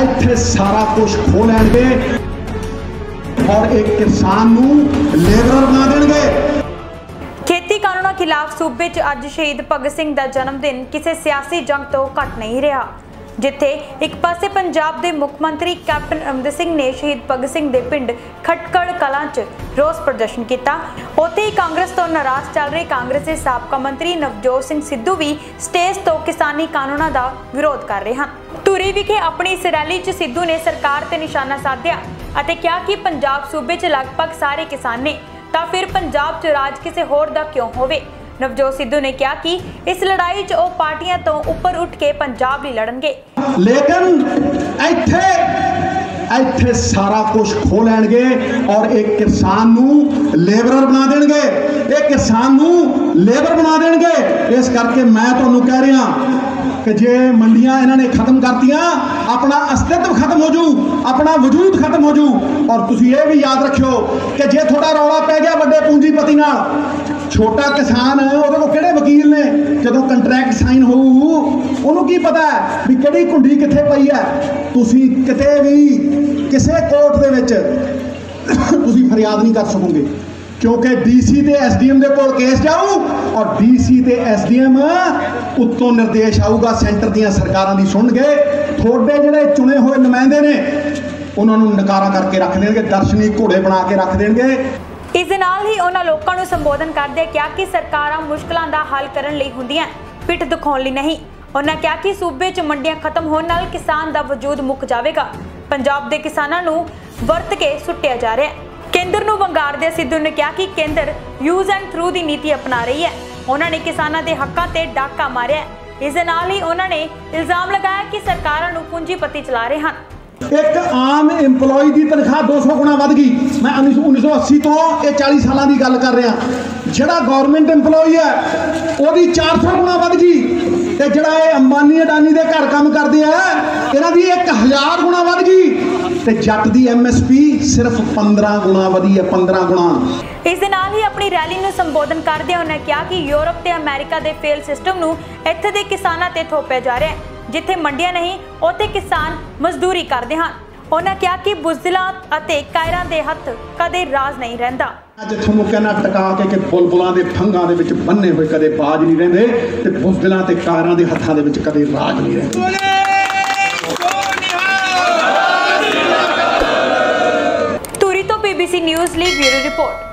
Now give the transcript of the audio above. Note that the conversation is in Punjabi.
ਇੱਥੇ ਸਾਰਾ ਕੁਝ ਖੋ ਲੈਣਗੇ ਔਰ ਇੱਕ ਕਿਸਾਨ ਨੂੰ ਲੇਬਰ ਬਣਾ ਦੇਣਗੇ। ਖੇਤੀ ਕਾਨੂੰਨਾਂ ਖਿਲਾਫ ਸੂਬੇ 'ਚ ਅੱਜ ਸ਼ਹੀਦ ਭਗਤ ਸਿੰਘ ਦਾ ਜਨਮ ਦਿਨ। ਕਿਸੇ ਸਿਆਸੀ ਜੰਗ ਤੋਂ ਘੱਟ ਨਹੀਂ ਰਿਹਾ। ਜਿੱਥੇ ਇੱਕ ਪਾਸੇ ਪੰਜਾਬ ਦੇ ਮੁੱਖ ਮੰਤਰੀ ਕੈਪਟਨ ਅਮਰਿੰਦਰ ਸਿੰਘ ਨੇ ਸ਼ਹੀਦ ਭਗਤ ਸਿੰਘ ਦੇ ਪਿੰਡ ਖਟਕੜ ਕਲਾਂ 'ਚ ਰੋਸ ਪ੍ਰਦਰਸ਼ਨ ਕੀਤਾ। ਉੱਥੇ ਹੀ ਕਾਂਗਰਸ ਤੋਂ ਨਾਰਾਜ਼ ਚੱਲ ਰਹੇ ਕਾਂਗਰਸ ਦੇ ਸਾਬਕਾ ਮੰਤਰੀ ਨਵਜੋਤ ਸਿੰਘ ਸਿੱਧੂ ਵੀ ਸਟੇਜ ਤੋਂ ਕਿਸਾਨੀ ਕਾਨੂੰਨਾਂ ਦਾ ਵਿਰੋਧ ਕਰ ਰਹੇ ਹਨ। ਧੂਰੀ ਵਿਖੇ ਆਪਣੀ ਇਸ ਰੈਲੀ 'ਚ ਸਿੱਧੂ ਨੇ ਸਰਕਾਰ ਤੇ ਨਿਸ਼ਾਨਾ ਸਾਧਿਆ ਅਤੇ ਕਿਹਾ ਕਿ ਪੰਜਾਬ ਸੂਬੇ 'ਚ ਲਗਭਗ ਸਾਰੇ ਕਿਸਾਨ ਨੇ, ਤਾਂ ਫਿਰ ਪੰਜਾਬ 'ਚ ਰਾਜ ਕਿਸੇ ਹੋਰ ਦਾ ਕਿਉਂ ਹੋਵੇ? ਨਵਜੋਤ ਸਿੱਧੂ ਨੇ ਕਿਹਾ ਕਿ ਇਸ ਲੜਾਈ 'ਚ ਉਹ ਪਾਰਟੀਆਂ ਤੋਂ ਉੱਪਰ ਉੱਠ ਕੇ ਪੰਜਾਬ ਲਈ ਲੜਨਗੇ। ਲੇਕਿਨ ਇੱਥੇ ਇੱਥੇ ਸਾਰਾ ਕੁਝ ਖੋ ਲੈਣਗੇ ਔਰ ਇੱਕ ਕਿਸਾਨ ਨੂੰ ਲੇਬਰਰ ਬਣਾ ਦੇਣਗੇ। ਇਹ ਕਿਸਾਨ ਨੂੰ ਲੇਬਰ ਬਣਾ ਦੇਣਗੇ। ਇਸ ਕਰਕੇ ਮੈਂ ਤੁਹਾਨੂੰ ਕਹਿ ਰਿਹਾ ਕਿ ਜੇ ਮੰਡੀਆਂ ਇਹਨਾਂ ਨੇ ਖਤਮ ਕਰਤੀਆਂ, ਆਪਣਾ ਅਸਤਿਤਵ ਖਤਮ ਹੋ ਜੂ, ਆਪਣਾ ਵਜੂਦ ਖਤਮ ਹੋ ਜੂ। ਔਰ ਤੁਸੀਂ ਇਹ ਵੀ ਯਾਦ ਰੱਖਿਓ ਕਿ ਜੇ ਤੁਹਾਡਾ ਰੌਲਾ ਪੈ ਗਿਆ ਵੱਡੇ ਪੂੰਜੀਪਤੀ ਨਾਲ ਛੋਟਾ ਕਿਸਾਨ ਉਹਦੇ ਕੋਲ ਕਿਹੜੇ ਵਕੀਲ ਨੇ? ਜਦੋਂ ਕੰਟਰੈਕਟ ਸਾਈਨ ਹੋਊ, ਉਹਨੂੰ ਕੀ ਪਤਾ ਵੀ ਕਿਹੜੀ ਕੁੰਡੀ ਕਿੱਥੇ ਪਈ ਹੈ? ਤੁਸੀਂ ਕਿਤੇ ਵੀ ਕਿਸੇ ਕੋਰਟ ਦੇ ਵਿੱਚ ਤੁਸੀਂ ਫਰਿਆਦ ਨਹੀਂ ਕਰ ਸਕੋਗੇ। ਕਿਉਂਕਿ ਡੀਸੀ ਤੇ ਐਸਡੀਐਮ ਦੇ ਕੋਲ ਕੇਸ ਜਾਊ ਔਰ ਡੀਸੀ ਤੇ ਐਸਡੀਐਮ ਉੱਤੋਂ ਨਿਰਦੇਸ਼ ਆਊਗਾ ਸੈਂਟਰ ਦੀਆਂ ਸਰਕਾਰਾਂ ਦੀ ਸੁਣਨਗੇ। ਤੁਹਾਡੇ ਜਿਹੜੇ ਚੁਣੇ ਹੋਏ ਨੁਮਾਇੰਦੇ ਨੇ, ਉਹਨਾਂ ਨੂੰ ਨਕਾਰਾ ਕਰਕੇ ਰੱਖ ਦੇਣਗੇ, ਦਰਸ਼ਨੀ ਘੋੜੇ ਬਣਾ ਕੇ ਰੱਖ ਦੇਣਗੇ। ਇਸ ਦੇ ਨਾਲ ਹੀ ਉਹਨਾਂ ਲੋਕਾਂ ਨੂੰ ਸੰਬੋਧਨ ਕਰਦਿਆਂ ਕਿਹਾ ਕਿ ਸਰਕਾਰਾਂ ਮੁਸ਼ਕਲਾਂ ਦਾ ਹੱਲ ਕਰਨ ਲਈ ਹੁੰਦੀਆਂ, ਪਿੱਠ ਦਿਖਾਉਣ ਲਈ ਨਹੀਂ। ਉਹਨਾਂ ਕਿਹਾ ਕਿ ਸੂਬੇ 'ਚ ਮੰਡੀਆਂ ਖਤਮ ਹੋਣ ਨਾਲ ਕਿਸਾਨ ਦਾ ਵਜੂਦ ਮੁੱਕ ਜਾਵੇਗਾ। ਪੰਜਾਬ ਦੇ ਕਿਸਾਨਾਂ ਨੂੰ ਵਰਤ ਕੇ ਸੁੱਟਿਆ ਜਾ ਰਿਹਾ ਹੈ। ਕੇਂਦਰ ਨੂੰ ਵੰਗਾਰਦੇ ਸਿੱਧੂ ਨੇ ਕਿਹਾ ਕਿ ਕੇਂਦਰ ਯੂਜ਼ ਐਂਡ ਥਰੂ ਦੀ ਨੀਤੀ ਅਪਣਾ ਰਹੀ ਹੈ। ਉਹਨਾਂ ਨੇ ਕਿਸਾਨਾਂ ਦੇ ਹੱਕਾਂ ਤੇ ਡਾਕਾ ਮਾਰਿਆ ਹੈ। ਇਸ ਦੇ ਨਾਲ ਹੀ ਉਹਨਾਂ ਨੇ ਇਲਜ਼ਾਮ ਲਗਾਇਆ ਕਿ ਸਰਕਾਰਾਂ ਨੂੰ ਪੂੰਜੀਪਤੀ ਚਲਾ ਰਹੇ ਹਨ। ਇੱਕ ਆਮ EMPLOYE ਦੀ ਤਨਖਾਹ 200 ਗੁਣਾ ਵੱਧ ਗਈ। ਮੈਂ 1980 ਤੋਂ ਇਹ 40 ਸਾਲਾਂ ਦੀ ਗੱਲ ਕਰ ਰਿਹਾ। ਜਿਹੜਾ ਗਵਰਨਮੈਂਟ EMPLOYE ਹੈ, ਉਹਦੀ 400 ਗੁਣਾ ਵੱਧ ਤੇ ਜਿਹੜਾ ਇਹ ਅੰਬਾਨੀ ਅਡਾਨੀ ਦੇ ਘਰ ਕੰਮ ਕਰਦੇ ਆ, ਇਹਨਾਂ ਦੀ 1000 ਗੁਣਾ ਵੱਧ ਗਈ। ਤੇ ਜੱਟ ਦੀ MSP ਸਿਰਫ 15 ਗੁਣਾ ਵਧੀ ਹੈ 15 ਗੁਣਾ। ਇਸ ਦੇ ਨਾਲ ਹੀ ਆਪਣੀ ਰੈਲੀ ਨੂੰ ਸੰਬੋਧਨ ਕਰਦਿਆਂ ਉਹਨਾਂ ਕਿਹਾ ਕਿ ਯੂਰਪ ਤੇ ਅਮਰੀਕਾ ਦੇ ਫੇਲ ਸਿਸਟਮ ਨੂੰ ਇੱਥੇ ਦੇ ਕਿਸਾਨਾਂ ਤੇ ਥੋਪਿਆ ਜਾ ਰਿਹਾ ਹੈ। ਜਿੱਥੇ ਮੰਡੀਆਂ ਨਹੀਂ, ਉੱਥੇ ਕਿਸਾਨ ਮਜ਼ਦੂਰੀ ਕਰਦੇ ਹਨ। ਉਹਨਾਂ ਕਿਹਾ ਕਿ ਬੁਜ਼ਦਿਲਾਂ ਅਤੇ ਕਾਇਰਾਂ ਦੇ ਹੱਥ ਕਦੇ ਰਾਜ ਨਹੀਂ ਰਹਿੰਦਾ। ਅੱਜ ਤੁਹਾਨੂੰ ਕਹਿਣਾ ਟਕਾ ਕੇ ਕਿ ਬੁਲਬੁਲਾਂ ਦੇ ਫੰਗਾਂ ਦੇ ਵਿੱਚ ਬੰਨੇ ਹੋਏ ਕਦੇ ਬਾਜ ਨਹੀਂ ਰਹਿੰਦੇ ਤੇ ਬੁਜ਼ਦਿਲਾਂ ਤੇ ਕਾਰਾਂ ਦੇ ਹੱਥਾਂ ਦੇ ਵਿੱਚ ਕਦੇ ਰਾਜ ਨਹੀਂ ਰਹਿੰਦੇ। ਧੂਰੀ ਤੋਂ ਪੀਬੀਸੀ ਨਿਊਜ਼ ਲਈ ਬਿਊਰੋ ਰਿਪੋਰਟ।